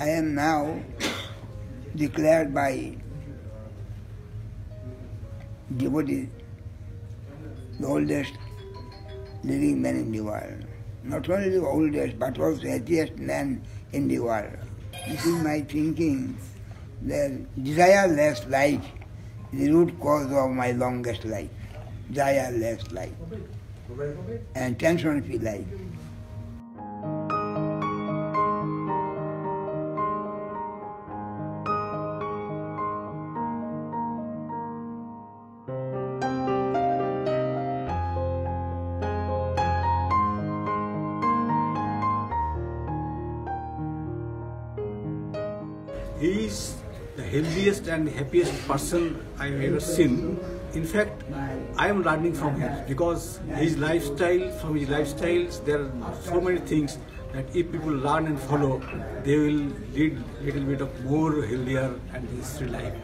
I am now declared by devotees the oldest living man in the world. Not only the oldest, but also the happiest man in the world. This is my thinking that desireless life is the root cause of my longest life. Desireless life. And tension-free life. He is the healthiest and happiest person I've ever seen. In fact, I am learning from him because his lifestyle, from his lifestyles, there are so many things that if people learn and follow, they will lead a little bit of more healthier and peaceful life.